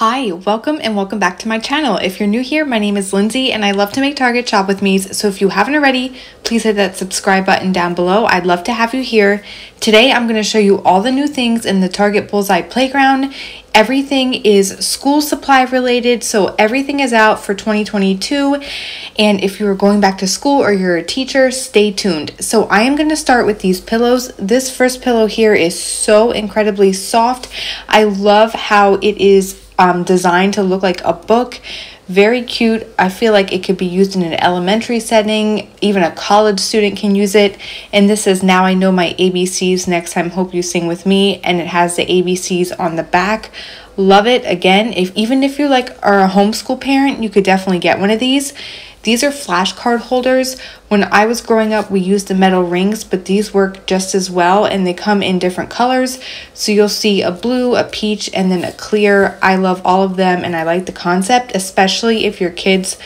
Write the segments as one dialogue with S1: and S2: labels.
S1: Hi, welcome and welcome back to my channel. If you're new here, my name is Lindsay and I love to make Target shop with me's. So if you haven't already, please hit that subscribe button down below. I'd love to have you here. Today, I'm going to show you all the new things in the Target Bullseye Playground. Everything is school supply related, so everything is out for 2022. And if you're going back to school or you're a teacher, stay tuned. So I am going to start with these pillows. This first pillow here is so incredibly soft. I love how it is um, designed to look like a book. Very cute. I feel like it could be used in an elementary setting. Even a college student can use it. And this is Now I Know My ABCs. Next time, hope you sing with me. And it has the ABCs on the back. Love it. Again, if even if you like are a homeschool parent, you could definitely get one of these. These are flashcard holders. When I was growing up, we used the metal rings, but these work just as well and they come in different colors. So you'll see a blue, a peach, and then a clear. I love all of them and I like the concept, especially if your kids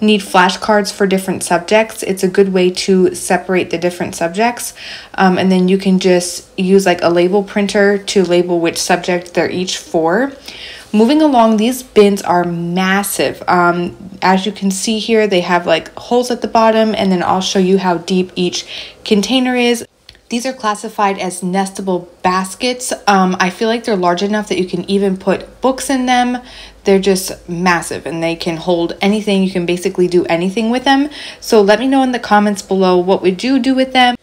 S1: need flashcards for different subjects. It's a good way to separate the different subjects. Um, and then you can just use like a label printer to label which subject they're each for. Moving along, these bins are massive. Um, as you can see here, they have like holes at the bottom and then I'll show you how deep each container is. These are classified as nestable baskets. Um, I feel like they're large enough that you can even put books in them. They're just massive and they can hold anything. You can basically do anything with them. So let me know in the comments below what would you do with them.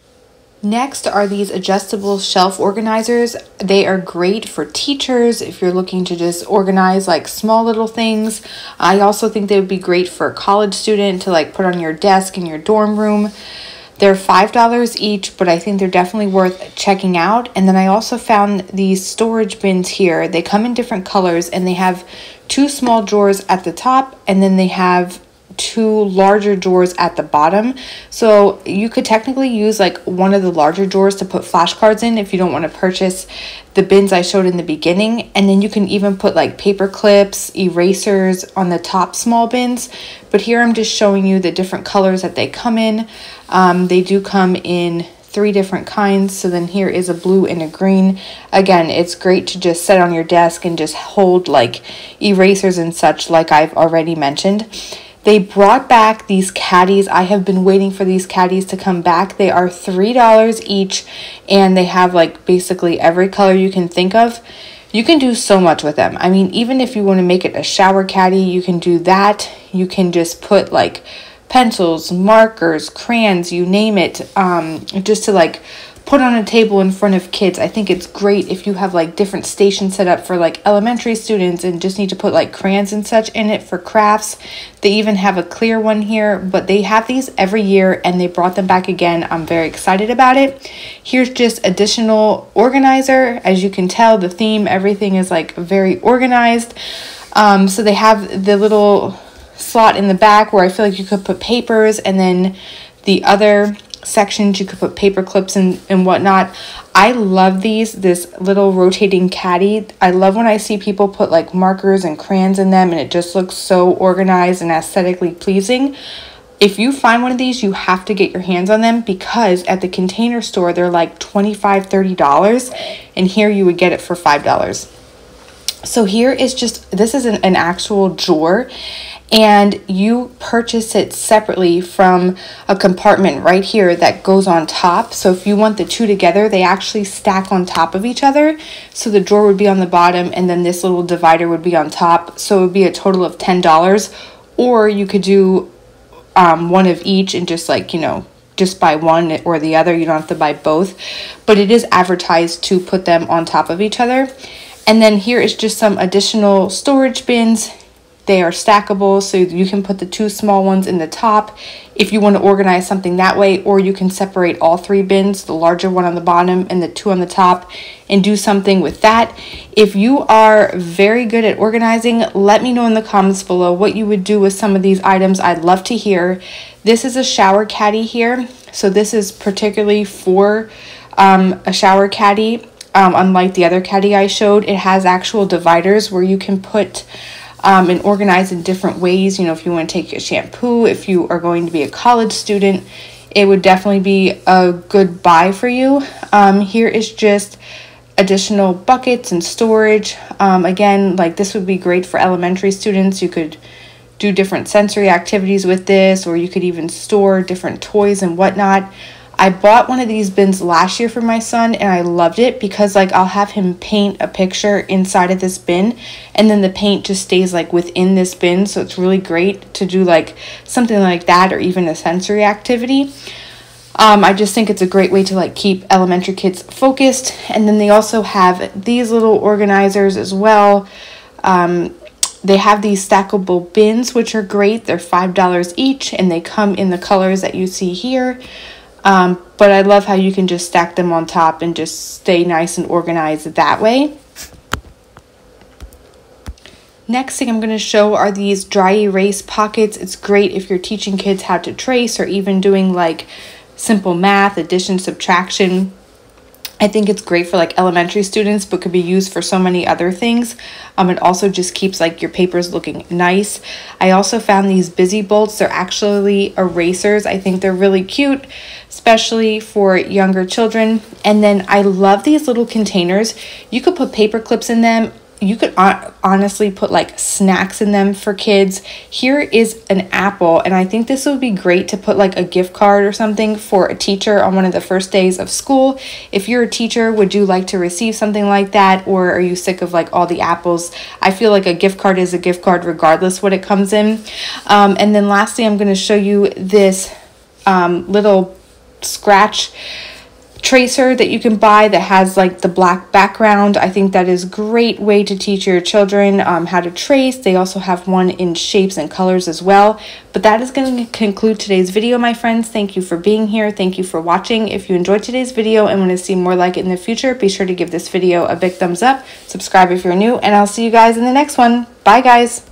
S1: Next are these adjustable shelf organizers. They are great for teachers if you're looking to just organize like small little things. I also think they would be great for a college student to like put on your desk in your dorm room. They're $5 each, but I think they're definitely worth checking out. And then I also found these storage bins here. They come in different colors and they have two small drawers at the top and then they have two larger drawers at the bottom. So you could technically use like one of the larger drawers to put flashcards in if you don't want to purchase the bins I showed in the beginning. And then you can even put like paper clips, erasers on the top small bins. But here I'm just showing you the different colors that they come in. Um, they do come in three different kinds. So then here is a blue and a green. Again, it's great to just set on your desk and just hold like erasers and such like I've already mentioned. They brought back these caddies. I have been waiting for these caddies to come back. They are $3 each and they have like basically every color you can think of. You can do so much with them. I mean, even if you want to make it a shower caddy, you can do that. You can just put like pencils, markers, crayons, you name it, um, just to like put on a table in front of kids. I think it's great if you have like different stations set up for like elementary students and just need to put like crayons and such in it for crafts. They even have a clear one here, but they have these every year and they brought them back again. I'm very excited about it. Here's just additional organizer. As you can tell, the theme, everything is like very organized. Um, so they have the little slot in the back where I feel like you could put papers and then the other sections you could put paper clips and, and whatnot. I love these this little rotating caddy. I love when i see people put like markers and crayons in them and it just looks so organized and aesthetically pleasing. If you find one of these you have to get your hands on them because at the container store they're like $25, 30 dollars and here you would get it for five dollars. So here is just this is an, an actual drawer and you purchase it separately from a compartment right here that goes on top. So if you want the two together, they actually stack on top of each other. So the drawer would be on the bottom and then this little divider would be on top. So it would be a total of $10 or you could do um, one of each and just like, you know, just buy one or the other. You don't have to buy both, but it is advertised to put them on top of each other. And then here is just some additional storage bins they are stackable, so you can put the two small ones in the top if you want to organize something that way, or you can separate all three bins, the larger one on the bottom and the two on the top, and do something with that. If you are very good at organizing, let me know in the comments below what you would do with some of these items. I'd love to hear. This is a shower caddy here, so this is particularly for um, a shower caddy. Um, unlike the other caddy I showed, it has actual dividers where you can put um, and organized in different ways. You know, if you want to take a shampoo, if you are going to be a college student, it would definitely be a good buy for you. Um, here is just additional buckets and storage. Um, again, like this would be great for elementary students. You could do different sensory activities with this, or you could even store different toys and whatnot. I bought one of these bins last year for my son and I loved it because like I'll have him paint a picture inside of this bin and then the paint just stays like within this bin so it's really great to do like something like that or even a sensory activity. Um, I just think it's a great way to like keep elementary kids focused. And then they also have these little organizers as well. Um, they have these stackable bins, which are great. They're $5 each and they come in the colors that you see here. Um, but I love how you can just stack them on top and just stay nice and organized that way. Next thing I'm going to show are these dry erase pockets. It's great if you're teaching kids how to trace or even doing like simple math, addition, subtraction. I think it's great for like elementary students, but could be used for so many other things. Um, it also just keeps like your papers looking nice. I also found these busy bolts. They're actually erasers. I think they're really cute, especially for younger children. And then I love these little containers. You could put paper clips in them you could honestly put like snacks in them for kids. Here is an apple, and I think this would be great to put like a gift card or something for a teacher on one of the first days of school. If you're a teacher, would you like to receive something like that, or are you sick of like all the apples? I feel like a gift card is a gift card regardless what it comes in. Um, and then lastly, I'm going to show you this um, little scratch tracer that you can buy that has like the black background. I think that is a great way to teach your children um, how to trace. They also have one in shapes and colors as well. But that is going to conclude today's video, my friends. Thank you for being here. Thank you for watching. If you enjoyed today's video and want to see more like it in the future, be sure to give this video a big thumbs up. Subscribe if you're new, and I'll see you guys in the next one. Bye, guys.